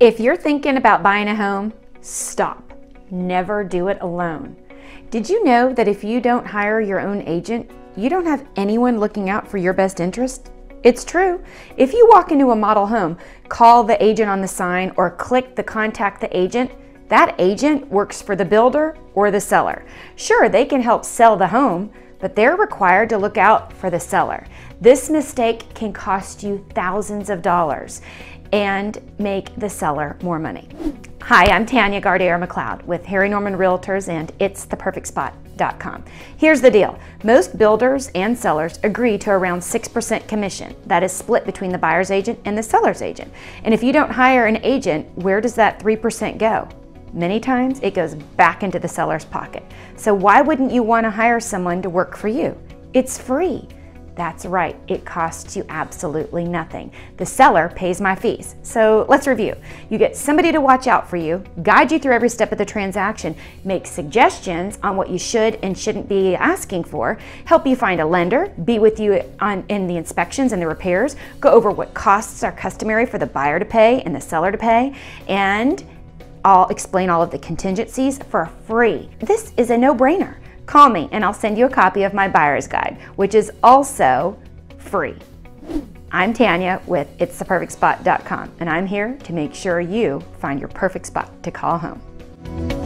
If you're thinking about buying a home, stop. Never do it alone. Did you know that if you don't hire your own agent, you don't have anyone looking out for your best interest? It's true. If you walk into a model home, call the agent on the sign, or click the contact the agent, that agent works for the builder or the seller. Sure, they can help sell the home, but they're required to look out for the seller. This mistake can cost you thousands of dollars and make the seller more money. Hi, I'm Tania Gardere MacLeod with Harry Norman Realtors and It's the Perfect Spot.com. Here's the deal. Most builders and sellers agree to around 6% commission. That is split between the buyer's agent and the seller's agent. And if you don't hire an agent, where does that 3% go? Many times it goes back into the seller's pocket. So why wouldn't you want to hire someone to work for you? It's free. That's right, it costs you absolutely nothing. The seller pays my fees. So let's review. You get somebody to watch out for you, guide you through every step of the transaction, make suggestions on what you should and shouldn't be asking for, help you find a lender, be with you on, in the inspections and the repairs, go over what costs are customary for the buyer to pay and the seller to pay, and I'll explain all of the contingencies for free. This is a no-brainer. Call me and I'll send you a copy of my buyer's guide, which is also free. I'm Tania with It'sThePerfectSpot.com and I'm here to make sure you find your perfect spot to call home.